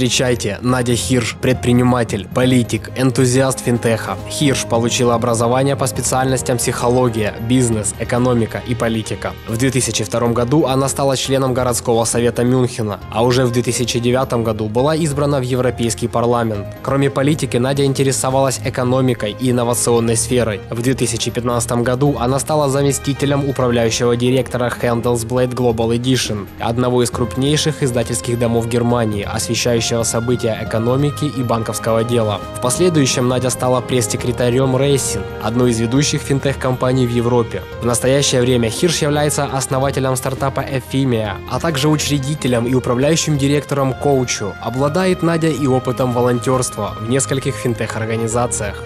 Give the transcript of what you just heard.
Встречайте, Надя Хирш, предприниматель, политик, энтузиаст финтеха. Хирш получила образование по специальностям психология, бизнес, экономика и политика. В 2002 году она стала членом городского совета Мюнхена, а уже в 2009 году была избрана в Европейский парламент. Кроме политики, Надя интересовалась экономикой и инновационной сферой. В 2015 году она стала заместителем управляющего директора Handelsblade Global Edition, одного из крупнейших издательских домов Германии, освещающего события экономики и банковского дела. В последующем Надя стала пресс-секретарем Racing, одной из ведущих финтех-компаний в Европе. В настоящее время Хирш является основателем стартапа Эфимия, а также учредителем и управляющим директором Коучу. Обладает Надя и опытом волонтерства в нескольких финтех-организациях.